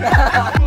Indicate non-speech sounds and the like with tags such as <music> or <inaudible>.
Yeah. <laughs>